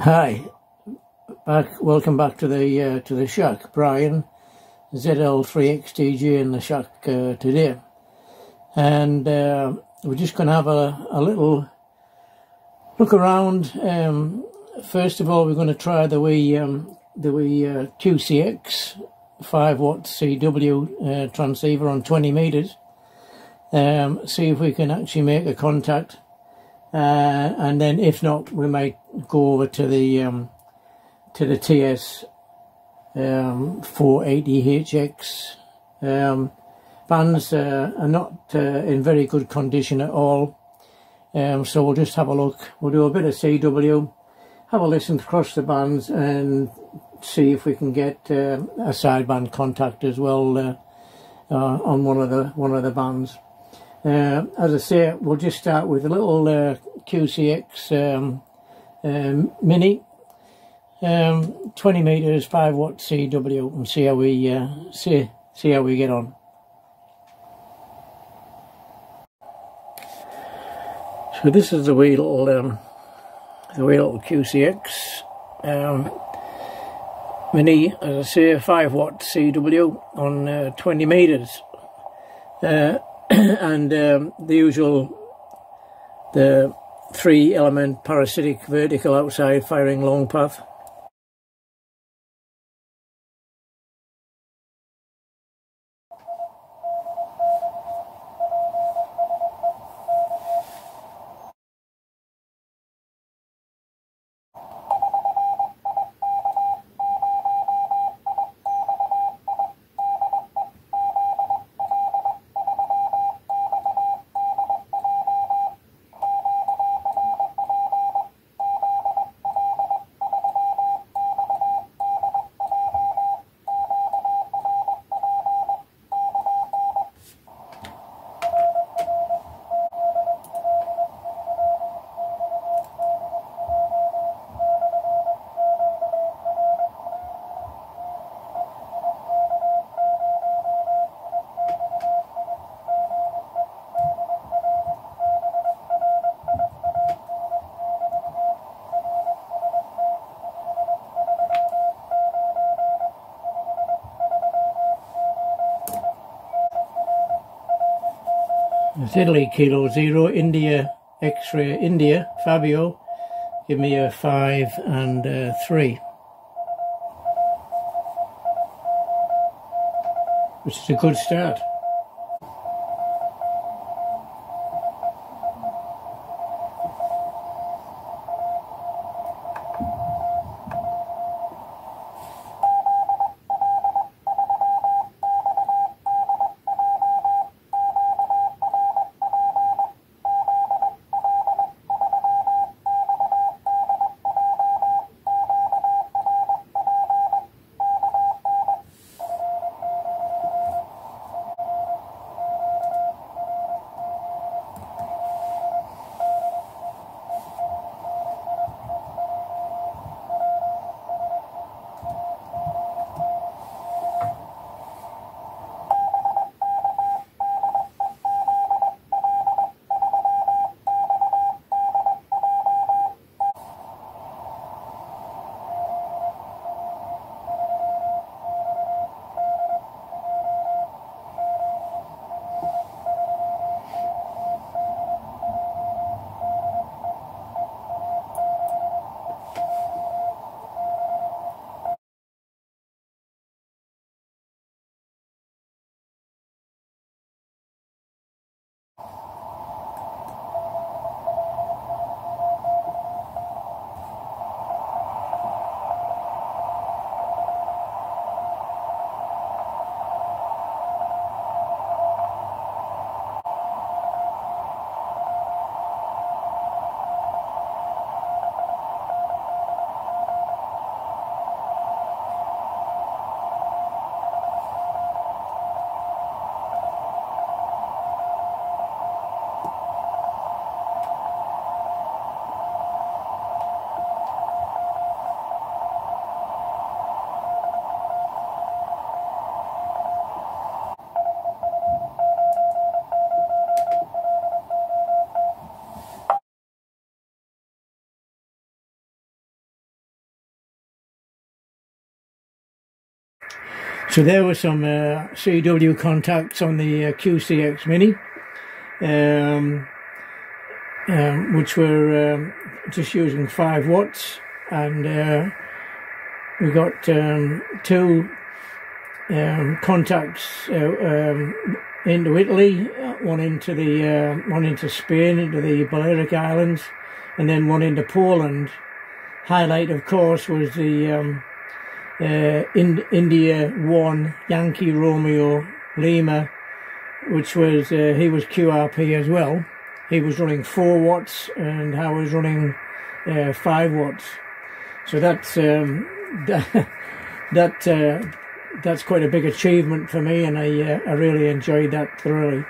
Hi, back. Welcome back to the uh, to the shack, Brian. ZL3XDJ in the shack uh, today, and uh, we're just going to have a, a little look around. Um, first of all, we're going to try the wee um, the wee uh, QCX 5 watt CW uh, transceiver on 20 meters. Um, see if we can actually make a contact uh, and then if not, we might go over to the um, to the TS um, 480HX. Um, bands uh, are not uh, in very good condition at all. Um, so we'll just have a look. We'll do a bit of CW, have a listen across the bands and see if we can get uh, a sideband contact as well uh, uh, on one of the one of the bands. Uh, as I say, we'll just start with a little uh, QCX um, um, Mini, um, 20 meters, 5 watt CW, and see how we uh, see see how we get on. So this is the wee little um, the wee little QCX um, Mini, as I say, 5 watt CW on uh, 20 meters. Uh, and um, the usual the three element parasitic vertical outside firing long path Italy Kilo Zero, India X-ray India, Fabio, give me a five and a three. Which is a good start. So there were some uh, CW contacts on the uh, QCX Mini, um, um, which were um, just using 5 watts, and uh, we got um, two um, contacts uh, um, into Italy, one into the uh, one into Spain, into the Balearic Islands, and then one into Poland. Highlight, of course, was the uh, in India One Yankee Romeo Lima, which was uh, he was QRP as well. He was running four watts, and I was running uh, five watts. So that's um, that. that uh, that's quite a big achievement for me, and I uh, I really enjoyed that thoroughly.